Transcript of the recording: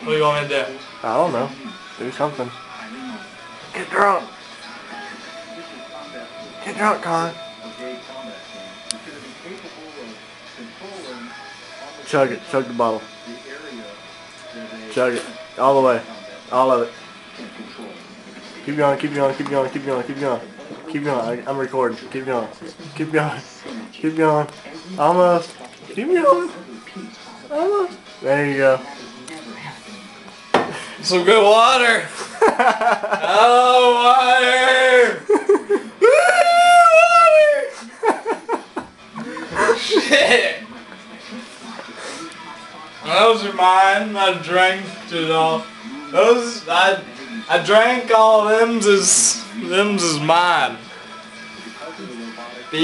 What do you want me to do? I don't know. Do something. Get drunk. Get drunk, Kan. Chug it. Chug the bottle. Chug it. All the way. All of it. Keep going, keep going, keep going, keep going, keep going. Keep going. I, I'm recording. Keep going. Keep going. Keep going. Almost. Keep going. Almost. There you go. Some good water. oh, water. Woo, water. Shit. Those are mine. I drank it all. Those I I drank all them's is them's is mine.